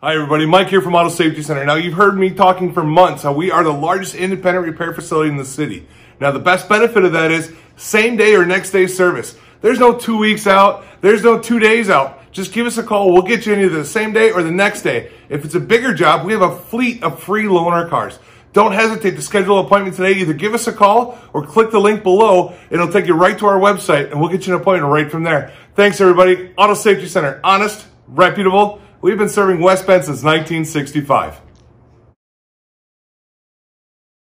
Hi everybody, Mike here from Auto Safety Center. Now you've heard me talking for months how we are the largest independent repair facility in the city. Now the best benefit of that is same day or next day service. There's no two weeks out, there's no two days out. Just give us a call, we'll get you in either the same day or the next day. If it's a bigger job, we have a fleet of free loaner cars. Don't hesitate to schedule an appointment today. Either give us a call or click the link below. It'll take you right to our website and we'll get you an appointment right from there. Thanks everybody. Auto Safety Center, honest, reputable, We've been serving West Bend since 1965.